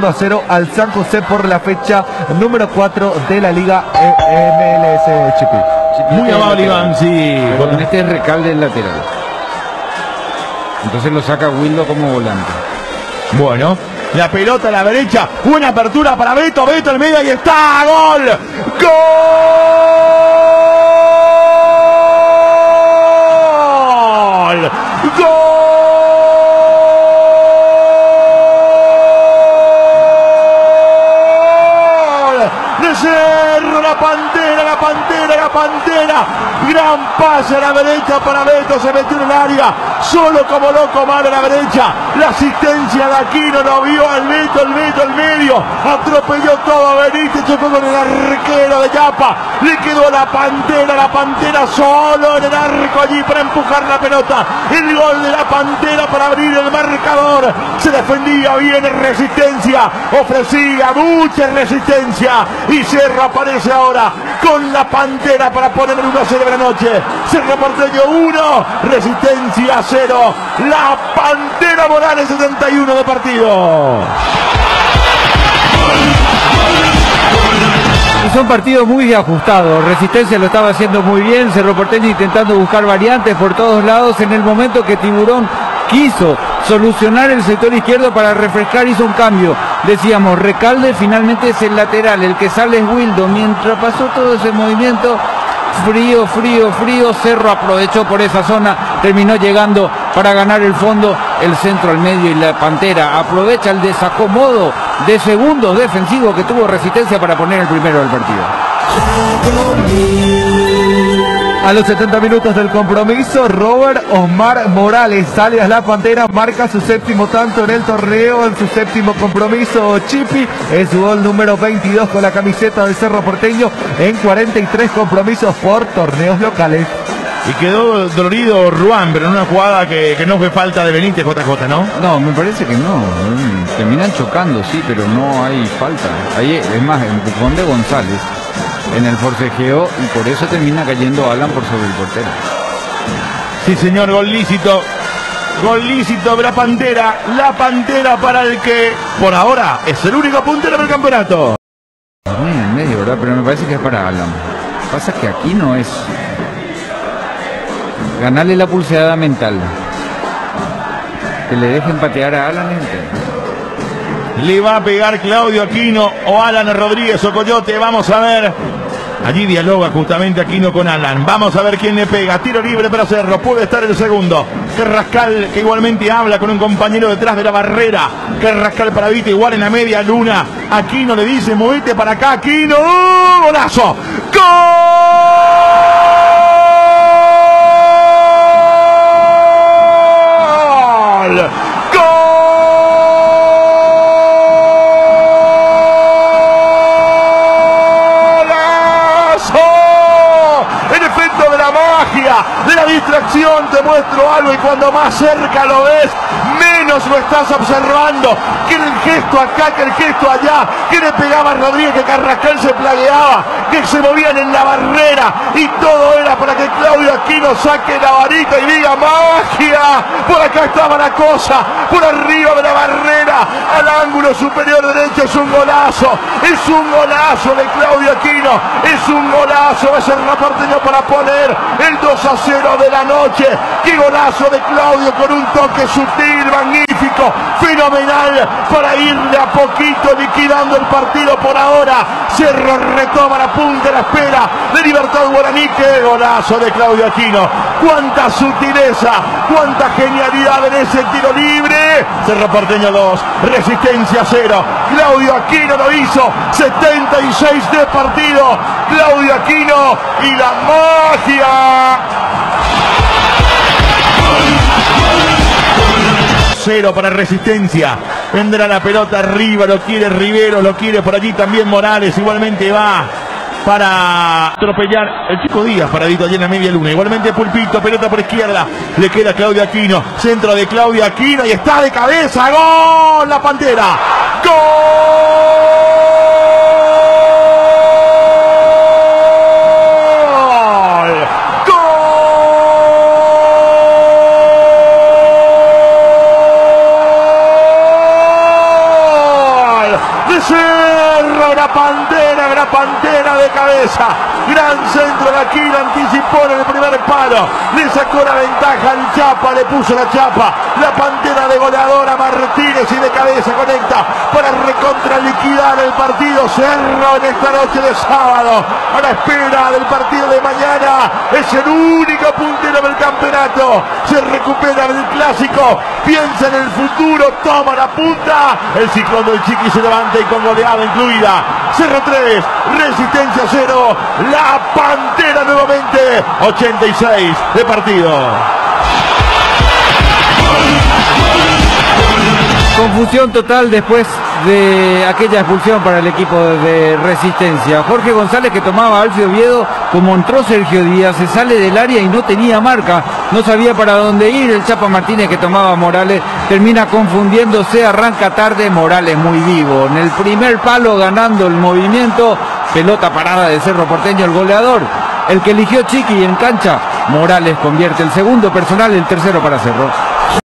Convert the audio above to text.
1 a 0 al San José por la fecha número 4 de la Liga MLS Chipi. Muy amable Iván, sí. Con este es recalde el lateral. Entonces lo saca Wildo como volante. Bueno, la pelota a la derecha. Buena apertura para Beto. Beto en medio y está. ¡Gol! ¡Gol! ¡Gol! Pantera, la pantera. Gran pase a la derecha para Beto. Se metió en el área. Solo como loco, mal a la derecha. La asistencia de Aquino lo vio al Beto, el Beto al medio. Atropelló todo a Benítez. Chocó con el arquero de Yapa. Le quedó la pantera, la pantera solo en el arco allí para empujar la pelota. El gol de la pantera para abrir el marcador. Se defendía bien en resistencia. Ofrecía mucha resistencia. Y Cerro aparece ahora con la pantera para poner el 1 0 de la noche. Cerro Porteño 1, Resistencia 0. La pantera Morales 71 de partido. Y son partidos muy ajustados. Resistencia lo estaba haciendo muy bien. Cerro Porteño intentando buscar variantes por todos lados. En el momento que Tiburón quiso solucionar el sector izquierdo para refrescar, hizo un cambio. Decíamos, Recalde finalmente es el lateral, el que sale es Wildo. Mientras pasó todo ese movimiento, frío, frío, frío, Cerro aprovechó por esa zona, terminó llegando para ganar el fondo, el centro al medio y la Pantera aprovecha el desacomodo de segundos defensivos que tuvo resistencia para poner el primero del partido. A los 70 minutos del compromiso, Robert Osmar Morales, alias La Pantera, marca su séptimo tanto en el torneo, en su séptimo compromiso. Chipi es su gol número 22 con la camiseta del Cerro Porteño en 43 compromisos por torneos locales. Y quedó dolorido Ruán, pero en una jugada que, que no fue falta de Benítez JJ, ¿no? No, me parece que no. Terminan chocando, sí, pero no hay falta. Ahí es más, empujón de González en el forcejeo y por eso termina cayendo Alan por sobre el portero. Sí, señor, gol lícito. Gol lícito de la Pantera. La Pantera para el que, por ahora, es el único puntero del campeonato. Muy en medio, ¿verdad? Pero me parece que es para Alan. Pasa que aquí no es. Ganarle la pulseada mental. Que le dejen patear a Alan. Le va a pegar Claudio Aquino o Alan Rodríguez o Coyote. Vamos a ver. Allí dialoga justamente Aquino con Alan. Vamos a ver quién le pega. Tiro libre para Cerro. Puede estar el segundo. Carrascal que igualmente habla con un compañero detrás de la barrera. Carrascal para Vita igual en la media luna. Aquino le dice, movete para acá. Aquino. ¡Oh! Golazo. ¡Gol! De la distracción, te muestro algo y cuando más cerca lo ves, menos lo estás observando. Que el gesto acá, que el gesto allá, que le pegaba a Rodríguez, que Carrascal se plagueaba, que se movían en la barrera y todo era para que Claudio Aquino saque la varita y diga magia. Por acá estaba la cosa, por arriba de la barrera, al ángulo superior derecho es un golazo, es un golazo de Claudio Aquino, es un golazo de Cerro Porteño para poner 2 a 0 de la noche. Qué golazo de Claudio con un toque sutil, magnífico, fenomenal para ir de a poquito liquidando el partido por ahora. Cerro retoma la punta, la espera de Libertad Guaraní. Qué golazo de Claudio Aquino. Cuánta sutileza, cuánta genialidad en ese tiro libre. Cerro Porteño 2, Resistencia 0. Claudio Aquino lo hizo. 76 de partido. Claudio Aquino y la magia. Cero para Resistencia. Vendrá la pelota arriba, lo quiere Rivero, lo quiere por allí también Morales. Igualmente va para atropellar el chico Díaz, paradito allí en la media luna. Igualmente Pulpito, pelota por izquierda. Le queda Claudio Aquino. Centro de Claudio Aquino y está de cabeza. ¡Gol! La Pantera. ¡Gol! Cerro, la pantera, la pantera de cabeza. Gran centro de aquí, lo anticipó en el primer palo. Le sacó la ventaja al Chapa, le puso la chapa. La pantera de goleadora Y de cabeza conecta para recontraliquidar el partido. Cerro en esta noche de sábado. A la espera del partido de mañana. Es el único puntero del campeonato. Se recupera del clásico. Piensa en el futuro. Toma la punta. El ciclón del Chiqui se levanta y con goleada incluida. Cerro 3, Resistencia 0. La Pantera nuevamente. 86 de partido. Confusión total después de aquella expulsión para el equipo de Resistencia. Jorge González que tomaba a Alfio Oviedo, como entró Sergio Díaz, se sale del área y no tenía marca, no sabía para dónde ir. El Chapa Martínez que tomaba Morales termina confundiéndose, arranca tarde Morales muy vivo. En el primer palo ganando el movimiento, pelota parada de Cerro Porteño, el goleador. El que eligió Chiqui en cancha, Morales convierte el segundo personal, el tercero para Cerro.